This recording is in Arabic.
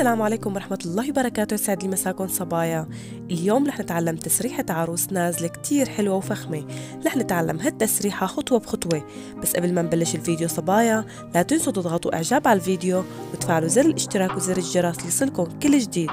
السلام عليكم ورحمة الله وبركاته. يسعد لي مساكم صبايا. اليوم رح نتعلم تسريحة عروس نازلة كتير حلوة وفخمة. رح نتعلم هالتسريحة خطوة بخطوة. بس قبل ما نبلش الفيديو صبايا لا تنسوا تضغطوا إعجاب على الفيديو وتفعلوا زر الاشتراك وزر الجرس ليصلكم كل جديد.